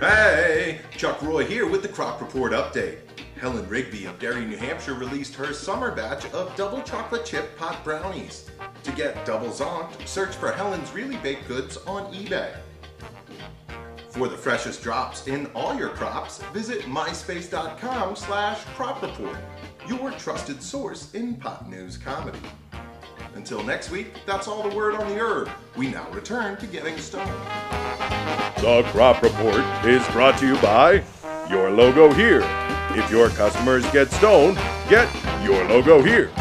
Hey, Chuck Roy here with the Crop Report update. Helen Rigby of Derry, New Hampshire released her summer batch of double chocolate chip pot brownies. To get double zonked, search for Helen's Really Baked Goods on eBay. For the freshest drops in all your crops, visit myspace.com slash crop report, your trusted source in pot news comedy. Until next week, that's all the word on the herb. We now return to getting stoned. The Crop Report is brought to you by your logo here. If your customers get stoned, get your logo here.